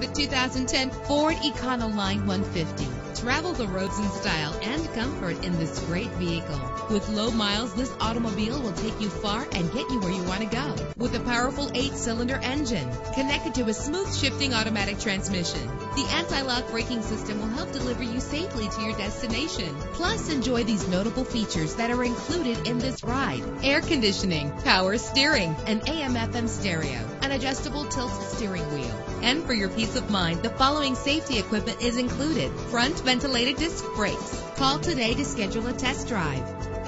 2010 Ford Econoline 150. Travel the roads in style and comfort in this great vehicle. With low miles, this automobile will take you far and get you where you want to go. Powerful eight-cylinder engine connected to a smooth shifting automatic transmission, the anti-lock braking system will help deliver you safely to your destination. Plus, enjoy these notable features that are included in this ride. Air conditioning, power steering, an AM-FM stereo, an adjustable tilt steering wheel. And for your peace of mind, the following safety equipment is included. Front ventilated disc brakes. Call today to schedule a test drive.